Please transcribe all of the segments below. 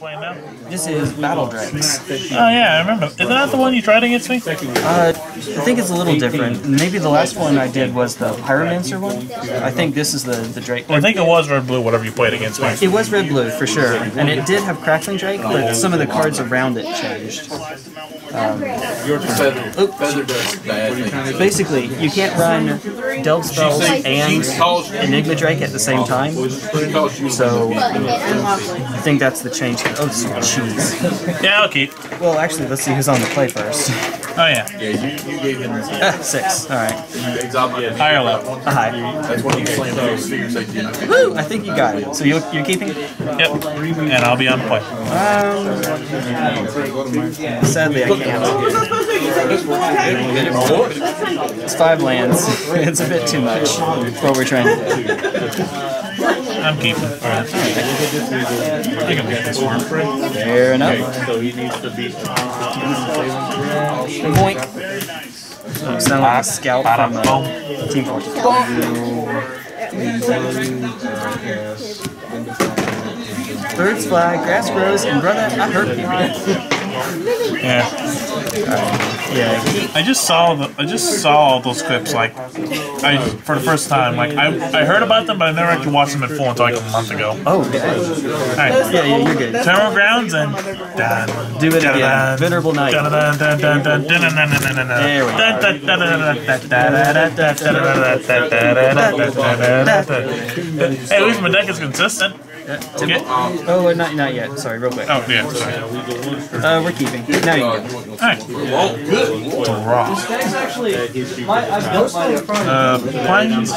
playing now? This is Battle Drakes. Oh yeah, I remember. Isn't that the one you tried against me? Uh, I think it's a little different. Maybe the last one I did was the Pyromancer one. I think this is the, the Drake. I think it was red blue, whatever you played against me. It was red blue for sure, and it did have Crackling Drake, but some of the cards around it changed. Feather, feather does bad. Basically, you can't run Delve Spells and Enigma Drake at the same time, so I think that's the change. Oh, some cheese. Yeah, I'll keep. Well, actually, let's see who's on the play first. Oh yeah, Yeah, you, you gave him Ah, six. All right. exotic. higher level. A high. That's what he slammed those figure safety. Woo! I think you got it. So you're, you're keeping? Yep, and I'll be on play. Um, sadly, I can't. It's five lands. It's a bit too much for what we're trying to do. I'm keeping. All right. You can get this one. Fair enough. So he needs to be. Boink. Sound like a scout from uh, Team Fortress. Birds fly, grass grows, and brother, I hurt people. Yeah. Um, yeah. I just saw the I just saw those clips like I for the first time. Like I, I heard about them, but I never actually watched them in full until like a month ago. Oh, okay. Right. Yeah, yeah, you're good. Terror Grounds and dun, do it again. Dun, Venerable Knight. There we go. Hey, at least my deck is consistent. Okay. Oh, not, not yet. Sorry, real quick. Oh yeah. Sorry. Uh, we're keeping. Now you can go. All right. Draw. Uh, Plains.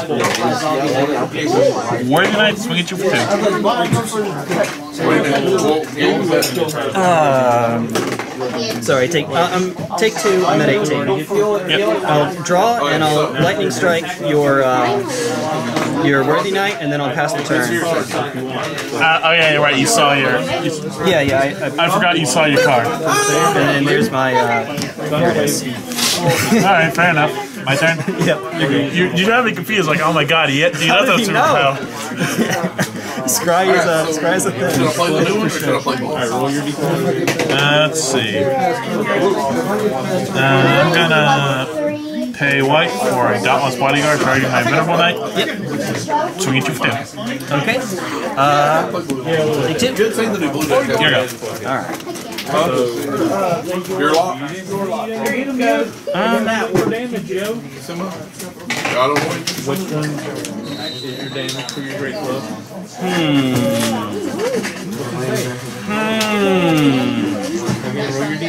Warrior Knight, swing at you for two. Um, sorry, take uh, um, take two. I'm at 18. Yep. I'll draw and I'll lightning strike your uh, your worthy knight, and then I'll pass the turn. Uh, oh yeah, you're right. You saw your. You, Yeah, yeah. I, I, I forgot you saw your card. And then there's my. Uh, here it is. right, fair enough. My turn. Yep. You you have me confused. Like, oh my god, he he How does did have he superpower. Scry is a Scry is a Should I thing. play the new one or should I play both? Uh, let's see. Uh, I'm gonna pay white for a Dauntless Bodyguard targeting my Venerable Knight. Yep. Swing at you for two. Okay. Uh, take two. Good thing the new blue deck. Here you go. Huh? Your lock. You go. Um, that damage, Joe. I don't want Which one? Actually, your damage for your great club? Hmm. Hmm. Roll your D.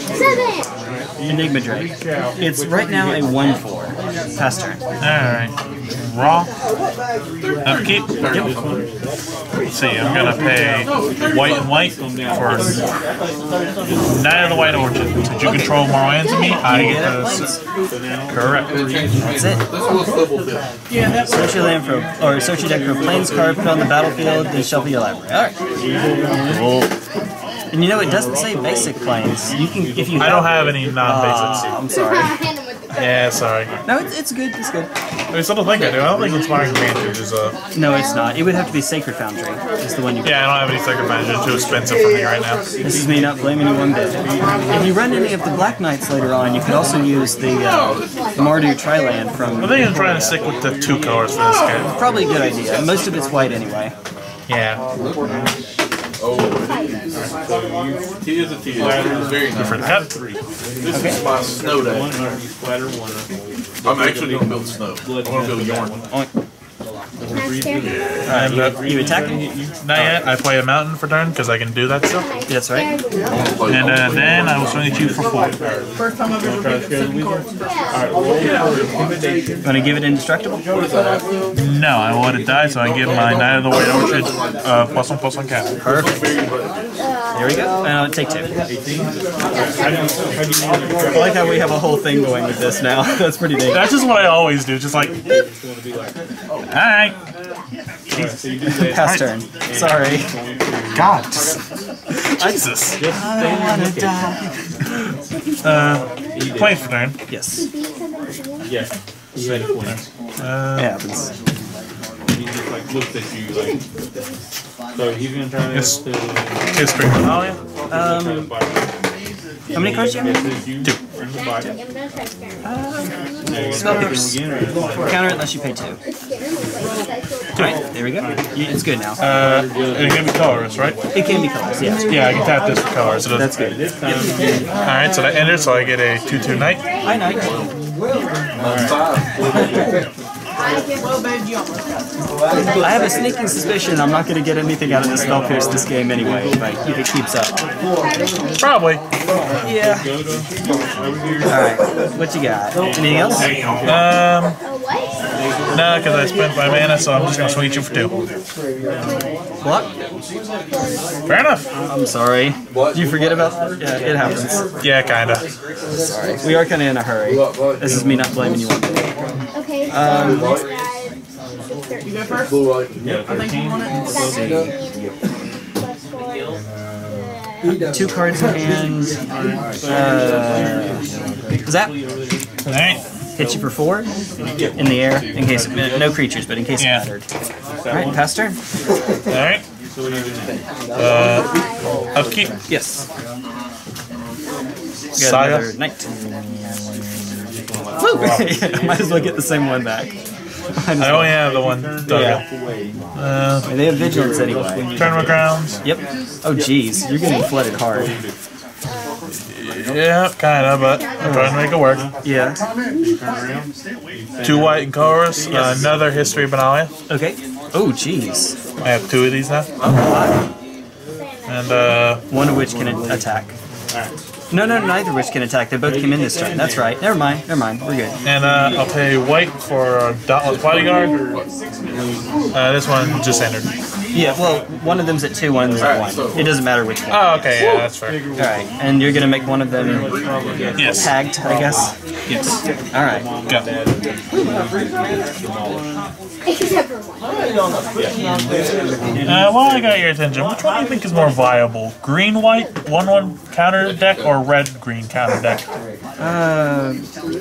Seven. Enigma Drake. It's right now a 1-4. Pass turn. Alright. Raw. Upkeep. Let's see, I'm gonna pay white and white for Knight of the White Orchard. Did you control more lands me? I get those. Correct. That's it. This was double dip. Search your land for, or search your deck for Plains card, put on the battlefield, then shuffle your library. Alright. Cool. And you know, it doesn't say basic Plains. You can, if you I don't have any Uh, non-basics. I'm sorry. Yeah, sorry. No, it's, it's good, it's good. I still don't think I do. I don't think Inspiring Vantage is a. No, it's not. It would have to be Sacred Foundry. It's the one you Yeah, I don't have any Sacred Advantage. It's too expensive for me right now. This is me not blaming you one bit. If you run any of the Black Knights later on, you could also use the, uh, the Mardu Triland from... I think I'm trying to stick with the two colors for this game. Probably a good idea. Most of it's white anyway. Yeah. Oh, T is a T. Very. Different Have Three. This is my snow day. I'm actually going to build snow. I'm going to build yarn. Oink. And, uh, You attacking? not yet. I play a mountain for turn because I can do that still. That's right. I'm gonna play And uh, then I will swing at you for four. First time ever. Gonna give it indestructible? No, I want to die, so I give my Knight of the White Orchard uh, plus one plus one cap. Perfect. There we go. And I'll take two. I like how we have a whole thing going with this now. That's pretty neat. That's just what I always do. Just like, all right. Pass turn. Sorry. God, Jesus. Uh, play for turn. Yes. Yeah. Uh, It happens. He just like looks at you like. So he's gonna turn Yes. it to. history. Oh, yeah. Um, how many cards do you have? Two. Bottom. Spell pierce. Counter it unless you pay two. Alright, there we go. You- It's good now. Uh, it can be colors, right? It can be colors, yeah. Yeah, I can tap this for colors. So That's good. This Alright, so that ended, so I get a 2 2 knight. Hi, Knight. I have a sneaking suspicion I'm not going to get anything out of this spell pierce this game anyway, but if it keeps up. Probably. Yeah. Alright, what you got? Anything else? Um, no, because I spent my mana, so I'm just going to swing you for 2. Block? Fair enough. I'm sorry. Did you forget about that? Yeah, it happens. Yeah, kinda. Sorry. We are kind of in a hurry. This is me not blaming you on that. Okay. Um, Two cards and uh, zap. Alright. Hit you for four in the air in case no creatures, but in case Yeah. it mattered. All right, pass turn. Alright. Uh, upkeep. Yes. Got Saga. another knight. Woo! Yeah, Might as well get the same one back. Might I only have the one dugget. Yeah. Uh, They have vigilance anyway. Turn tournament grounds. Yep. Oh geez, you're getting flooded hard. Yeah, kinda, but I'm trying to make it work. Yeah. Two white and colors. Uh, another history Benalia. Okay. Oh jeez. I have two of these now. Oh, And uh, One of which can a- attack. No, no, neither of which can attack. They both came in this turn. That's right. Never mind. Never mind. We're good. and uh, I'll pay white for Dauntless Bodyguard. Uh, this one just entered. Yeah. Well, one of them's at two. One of them's at one. It doesn't matter which one. Oh, okay, yeah, that's fair. All right. And you're gonna make one of them Yes. tagged, I guess. Yes. All right. Go. Except. Uh, while I got your attention, which one do you think is more viable? Green white one one counter deck or red green counter deck? Uh,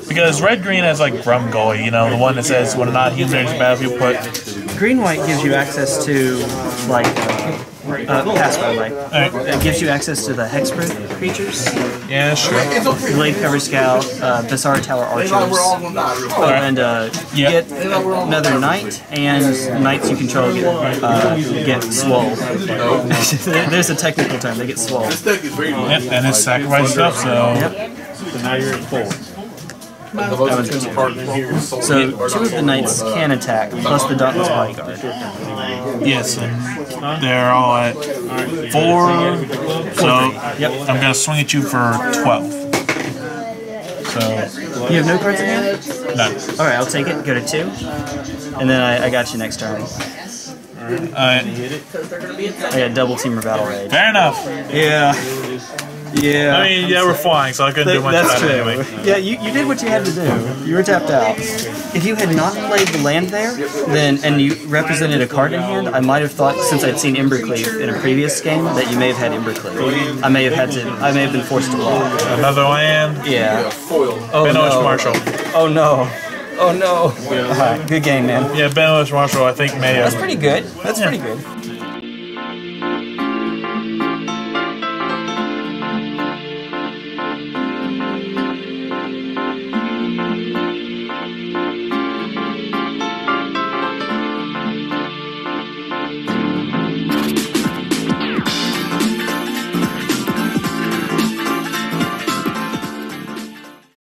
Because red green has like Grumgully, you know, the one that says when a not human enters the battlefield, put green white gives you access to like uh, pass by the way. Alright. It gives you access to the hexproof creatures, Yeah, sure. Gladecover Scout, uh, Bassara Tower archers. We're all gonna die real quick. Oh, and uh, you Yeah. get another knight, and knights you control get uh, get swole. There's a technical term. They get swole. This deck is very Yep, and it's sacrifice stuff, so Yep. so now you're at four. So two of the knights can attack, plus the Dauntless Bodyguard. yes, and they're all at four. So Yep. I'm gonna swing at you for twelve. So You have no cards in hand? no. All right, I'll take it. Go to two, and then I, I got you next turn. Alright, I got double Temur Battle Rage. fair enough. Yeah. Yeah. I mean, yeah, we're flying, so I couldn't do much That's about true. it anyway. Yeah, you, you did what you had to do. You were tapped out. If you had not played the land there, then and you represented a card in hand, I might have thought since I'd seen Embercleave in a previous game that you may have had Embercleave. I may have had to. I may have been forced to block. Another land. Yeah. Foil. Oh, oh Benoist no. Marshall. Oh no. Oh no. Alright, good game, man. Yeah, Benalish Marshal, I think may That's pretty good. That's pretty good.